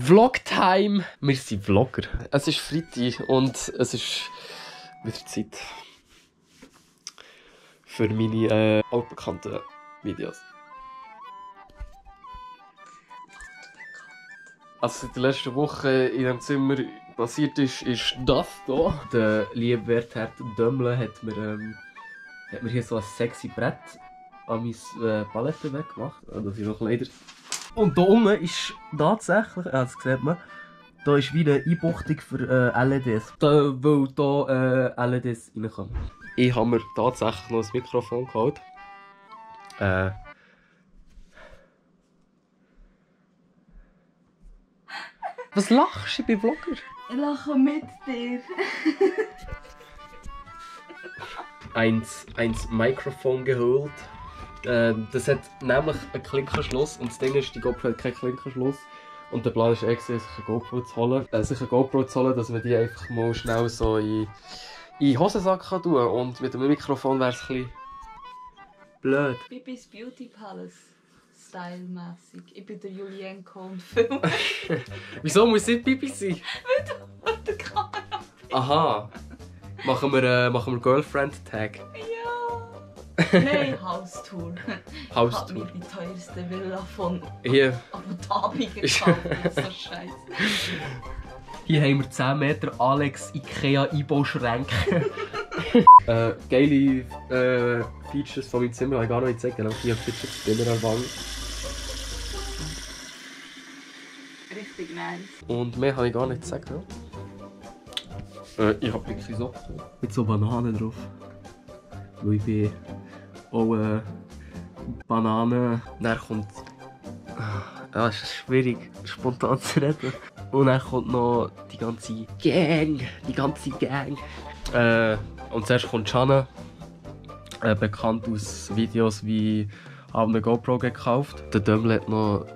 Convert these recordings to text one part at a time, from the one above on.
Vlogtime. Wir sind Vlogger. Es ist Freitag und es ist wieder Zeit für meine äh, altbekannten Videos. Also seit der letzten Woche in diesem Zimmer passiert ist, ist das hier. Der liebe Wertherd Dömmle hat mir, ähm, hat mir hier so ein sexy Brett an mein äh, Palettenweg gemacht. Ah, Das ist noch Kleider. Und da unten ist tatsächlich, äh, das sieht man, da ist wie eine Einbuchtung für äh, LEDs. Da, weil da äh, LEDs reinkommen. Ich habe mir tatsächlich noch ein Mikrofon geholt. Äh, Was lachst du? Ich bin Vlogger. Ich lache mit dir. Eins, eins Mikrofon geholt. Äh, das hat nämlich einen Klinkerschluss und das Ding ist, die GoPro hat keinen Klinkerschluss. Und der Plan ist extra, sich eine GoPro zu holen. Äh, sich eine GoPro zu holen, dass man die einfach mal schnell so in, in Hosensack kann tun kann. Und mit dem Mikrofon wäre es ein bisschen blöd. Bibis Beauty Palace. Style-mässig. Ich bin der Julien Kohn-Film. Wieso muss nicht Bibi sein? Und der Kamera. Aha. Machen wir, äh, machen wir Girlfriend-Tag. Ja. Nein, Haustour. Ich habe Haustour. mir die teuerste Villa von Hier, Abu Dhabi gekauft. Das ist so scheiße. hier haben wir 10 Meter Alex Ikea Einbauschränke. äh, geile äh, Features von meinem Zimmer habe ich gar noch nicht gezeigt. Genau, hier Features immer an der Wand. Richtig nice. Und mehr habe ich gar nicht sagen. Äh, ich habe wirklich so. Mit so Bananen drauf. Weil ich bin auch äh, Bananen. Dann kommt. Ah, es ist schwierig, spontan zu reden. Und dann kommt noch die ganze Gang. Die ganze Gang. Äh, und zuerst kommt Shanna. Äh, bekannt aus Videos wie haben eine GoPro gekauft. Der Dömmel hat noch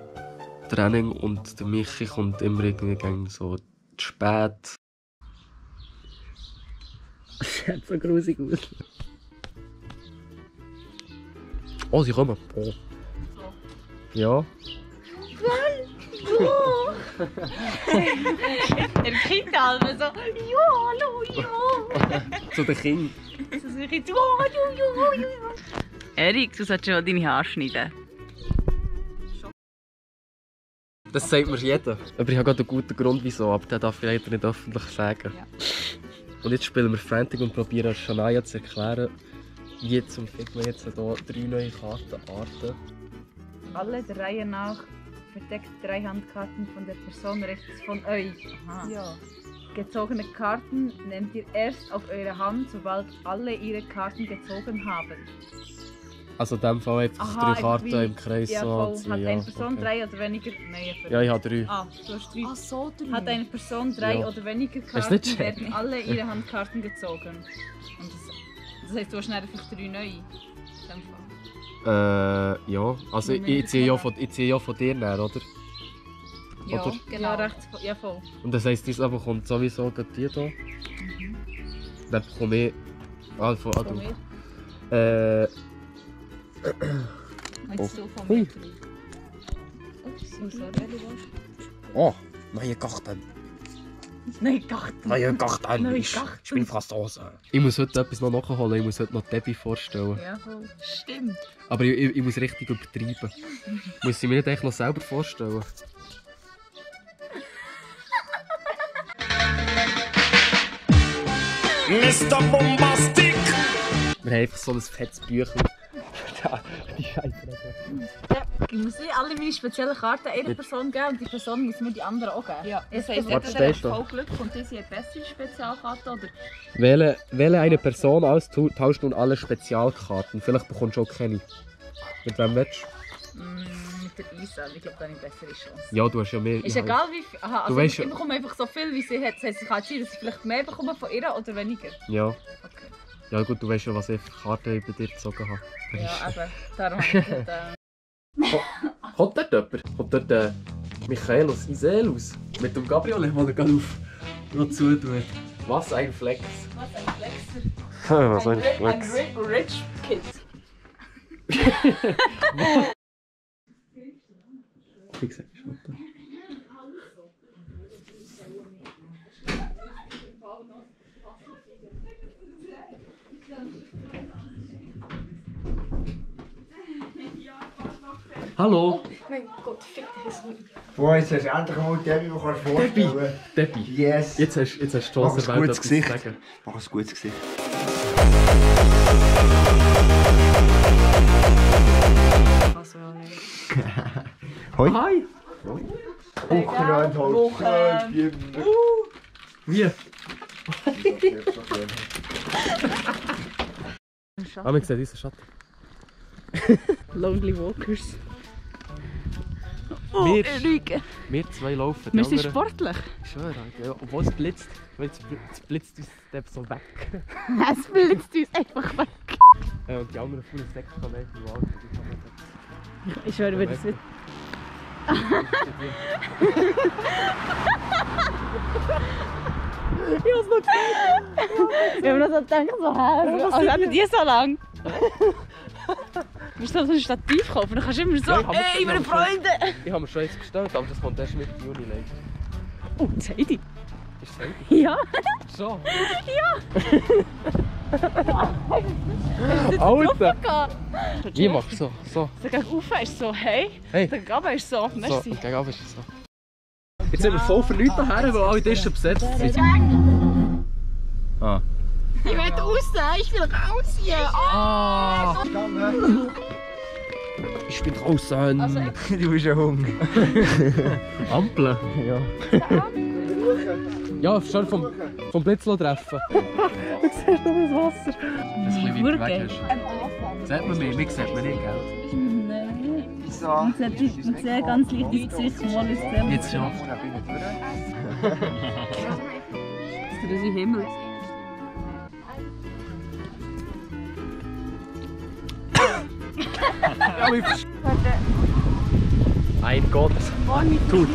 Training und der Michi kommt immer irgendwie so zu spät. Das sieht so grusig aus. Oh, sie kommen. Oh. Ja. Er kriegt alle so, ja, hallo, ja. Zu den Kindern. So sage ich, ja, ja, ja, ja. Erik, du solltest schon deine Haare schneiden. Das sagt mir jeder. Aber ich habe gerade einen guten Grund, wieso, aber den darf ich leider nicht öffentlich sagen. Ja. Und jetzt spielen wir Frantic und probieren Shania zu erklären, wie zum Fick wir jetzt hier drei neue Kartenarten. alle der Reihe nach verdeckt drei Handkarten von der Person rechts von euch. Aha. Ja. Gezogene Karten nehmt ihr erst auf eure Hand, sobald alle ihre Karten gezogen haben. Also in dem Fall einfach drei einfach Karten im Kreis ja, so voll. Hat ja, eine Person okay. drei oder weniger? Nein, Ja, ich habe drei. Ah, du hast drei. Ach so, drei. Hat eine Person drei Ja. oder weniger Karten, werden alle ihre Handkarten gezogen. Und das, das heißt, du hast dann einfach drei Fall. Äh, ja. Also ich, ich ziehe ja von, ich ziehe ja von dir näher, oder? Ja, Oder? genau. Rechts, ja voll. Und das heisst, das aber kommt sowieso gerade die hier. Mhm. Dann bekomme ich... Ah, von, ah, Von du. mir. Äh, Willst du von mir? Ups, oh, sorry. oh. Nein, Karten. Neue Karten. Neue Ich, Karten. ich bin Franzose. Ich muss heute etwas noch nachholen. Ich muss heute noch Debbie vorstellen. Ja, voll. Stimmt. Aber ich, ich, ich muss richtig übertreiben. muss ich mir nicht echt noch selber vorstellen? Mr. Bombastic! Wir haben einfach so ein fettes Büchlein. Die Scheiße. Ich muss alle meine speziellen Karten einer Person geben und die Person muss mir die anderen auch geben. Ja, das heisst, Warte, entweder hat du? voll Glück und diese hat bessere Spezialkarte oder... Wähle, wähle eine Person aus, tu- tauscht nun alle Spezialkarten. Vielleicht bekommst du auch keine. Mit wem willst Mm, mit der Isa, ich glaube, da habe ich bessere Chance. du? Ja, du hast ja mehr. Ist ich egal wie viel. Aha, also weißt ich ja- bekomme einfach so viel, wie sie hat. Das heisst, es kann sein, dass ich vielleicht mehr bekomme von ihr oder weniger. Ja. Okay. Ja, gut, du weißt ja, was ich für Karten bei dir gezogen habe. Ja, eben. Darum habe ich gedacht, äh, Kommt dort jemand? Kommt dort äh, Michaelos Iselus? Mit dem Gabriel, der er gerade auf noch zutut. Was ein Flex. Was ein Flexer. Was ein, ein ri rich Kid. Wie gesagt, Schnatter. Hallo, Mein Gott, fick dich jetzt nicht. Boah, jetzt hast du endlich mal Debbie, die kannst vorstellen. Debbie. Yes. Jetzt hast, jetzt hast du die Mach ein Chance, der Welt gutes Gesicht. sagen. Mach ein gutes Gesicht. Also. Hoi. Hi! Hochgeladen, halt. Wie? Ah, man sieht unseren Schatten. Lonely Walkers. Oh, wir, zwei laufen. Wir sind sportlich. Ich schwöre, ja, obwohl es blitzt. Jetzt blitzt uns der so weg. Es blitzt uns einfach weg. Und die anderen fahren von die kann man nicht- Ich schwöre, wenn das wird. Ich hab's noch gesehen. Ich hab mir so gedacht, so, hä? Also haben die so lang? Du musst noch so ein Stativ kaufen, dann kannst du immer so, Ja, ich hab mir- ey, meine ich Freunde! Ich habe mir schon eins bestellt, aber das kommt erst Mitte Juni leider. Oh, Heidi. Ist fertig? Ja. Schon? Alter! Wie machst du so? So. Der gegen rauf ist so, hey. Hey. Der Gabe ist so, So, merci. und gegen ist es so. Jetzt sind wir voll für Leute daher, weil alle Tische besetzt sind. Ah. Ich will raus, ich will raus hier. Ah! Ich bin draußen. Also, Du bist ja Hunger. Ampeln? Ja. Ja, schon vom, vom Blitzlo treffen. du siehst noch das Wasser. Das ist ein bisschen weit weg. Sieht man mich? Mich sieht man nicht, gell? So. Man sieht, man sieht ganz leicht ins Gesicht, mal ist der. Jetzt ja. Das ist der Himmel. Ein Gott. Tut.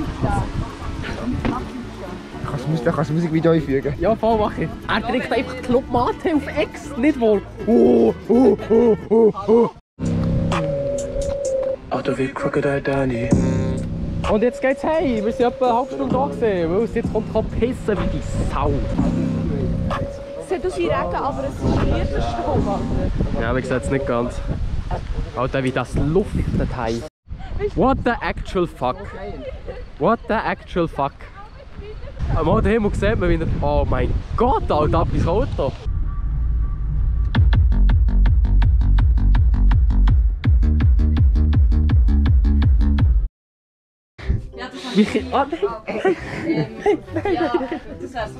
Kannst du kannst du Musik wieder einfügen? Ja, voll mach ich. Er trinkt einfach Club Mate auf Ex, nicht wohl. Oh, oh, oh, oh, oh. Auto wie Crocodile Danny. Und jetzt geht's hey. Wir sind etwa eine halbe Stunde da gewesen, weil es jetzt kommt kann pissen wie die Sau. Es hat aus wie Regen, aber es ist der Strom. Ja, wir sehen es nicht ganz. Alter, wie das luftet hey. What the actual fuck? What the actual fuck? Am den Himmel sieht man wieder. Oh mein Gott, Alter, ab ins Auto. Ja, das Michi, oh nein! Ja, das wär's.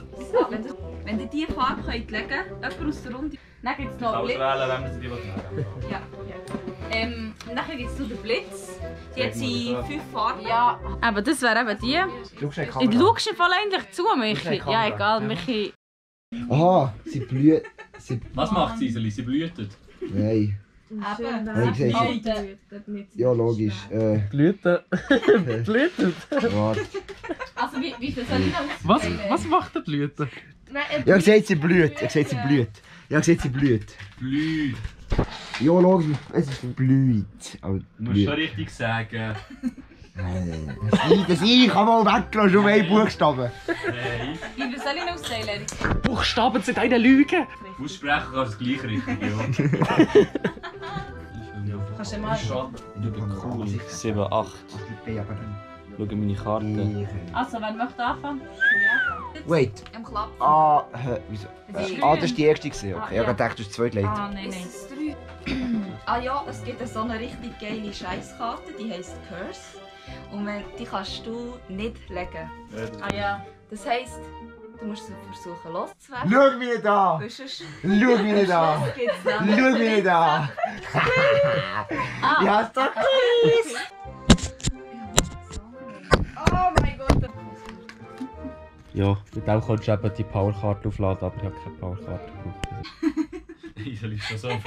Wenn, ihr- wenn ihr die Farbe könnt legen könnt, jemand aus der Runde, dann gibt es noch Blitz. Auswählen, wenn wir sie die tragen. Ja. Ähm, nachher gibt es noch den Blitz. Die hat sie fünf Farben. Ja, aber das wäre eben die. Du schaust im Fall eigentlich zu, Michi. Ja, egal, Michi. Aha, sie blüht. Sie... Was macht sie, Iseli? Sie blühtet. Nein. Eben. Du. Alter. Ja, logisch. Äh, Blüten. Blüten? warte. Also wie, wie viel soll ich noch Was, was macht der Blüten? Ja, ich sehe, sie blüht. Ich sehe, sie blüht. Ja, ich sehe, sie blüht. Blüht. Ja, logisch, es ist. Aber Du musst schon richtig sagen. Nein, Das I, das I kann mal weglassen, schon einen Buchstaben. Nein. Wie viel soll ich noch auszählen, Erik? Buchstaben sind eine Lüge! Aussprechen kannst du es gleich richtig, ja. Kannst du mal... Cool. 7, 8. Ja, aber dann. Schau meine Karte. Also, wer möchte anfangen? Wait. Im Klapp. Ah, wieso? Das Ah, das ist die erste. Okay, Ah, ich ja. habe gedacht, du hast zwei gelegt. Ah, nein, nein. Ah ja, es gibt so eine richtig geile Scheißkarte, die heisst Curse. Und wenn- die kannst du nicht legen. Ah ja. Das heisst, du musst versuchen loszuwerden. Schau mich nicht an! Schau mich nicht an! Schau dann mich nicht an! Ja, ist doch Oh mein Gott! Ja, mit dem kannst du eben die Powerkarte aufladen, aber ich habe keine Powerkarte gebraucht. Iseli schon so. Er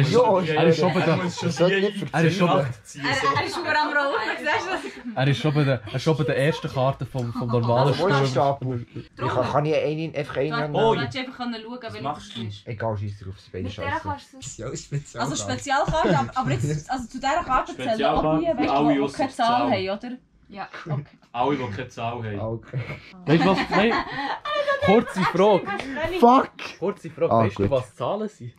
ist- Ja, er ist schon bei der- Er muss schon die Er ist schon bei-. Er, er ist nur am siehst du? Er ist schon bei der, er ist schon bei der ersten Karte vom, vom normalen Wo ist der Sturm. Stapel? Ich kann, kann ich einen, einfach einen Du? Oh, hättest einfach schauen, welches machst es du? Egal, scheiß drauf, das du. Ja, speziell. Also Spezialkarte, aber, jetzt, also zu dieser Karte zählen auch die, weißt du, die keine Zahl. haben, oder? Ja. Alle, die keine Zahl haben. Okay. Weißt du was? Nein. Kurze Frage. Fuck! Kurze Frage. Ah, weißt du, gut. was Zahlen sind?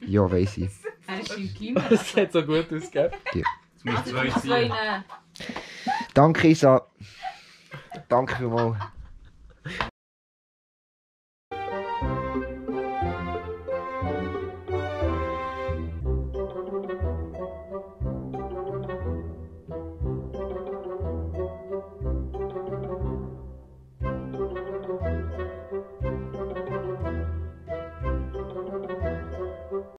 Ja, weiss ich. Er ist im Gimmer. Das hat so gut ausgegeben. Du musst Also zwei du musst zwei ziehen. nehmen. Danke, Isa. Danke vielmals.